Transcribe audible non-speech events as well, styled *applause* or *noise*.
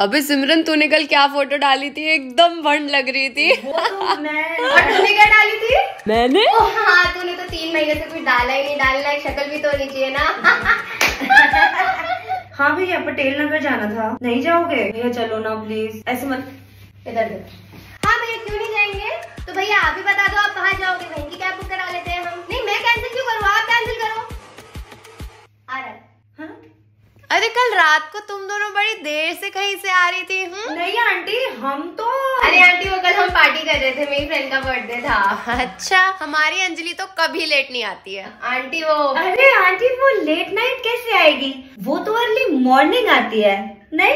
अबे सिमरन तूने कल क्या फ़ोटो डाली थी? एकदम भंड लग रही थी। वो तो मैं तूने क्या डाली थी? मैंने? ओ हाँ तूने तो तीन महीने से कुछ डाला ही नहीं। डालना एक शक्ल भी तो होनी चाहिए ना। *laughs* हाँ भैया पटेल नगर जाना था। नहीं जाओगे? भैया चलो ना प्लीज़ ऐसे मत इधर हाँ भैया क्यों नहीं जाएँगे? तो भैया अरे कल रात को तुम दोनों बड़ी देर से कहीं से आ रही थी हुँ? नहीं आंटी हम तो अरे आंटी वो कल हम पार्टी कर रहे थे मेरी फ्रेंड का बर्थडे था। अच्छा हमारी अंजलि तो कभी लेट नहीं आती है। आंटी वो अरे आंटी वो लेट नाइट कैसे आएगी? वो तो अर्ली मॉर्निंग आती है नहीं?